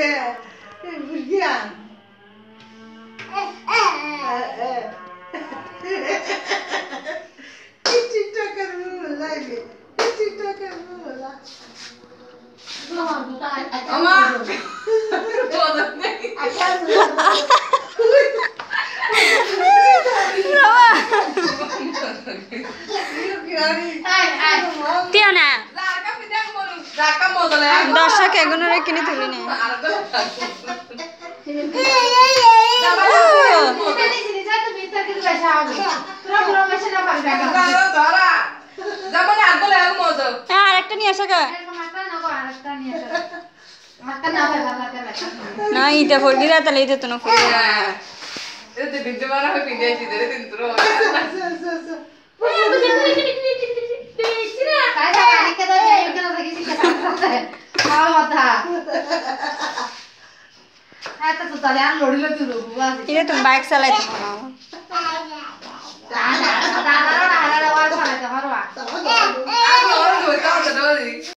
é. Vamos guiar. É, é. Que TikTok é no live? Que TikTok é no live? Mamá! Toda! Mamá! Tiêu nào! দর্শক এগুলোরে কিনে তুলি না আর আরেকটা নিয়ে আসো না ইটা ফরগিরা তাহলে ইটা তো না এতে কিরে তুমি বাইক চালাই থাকো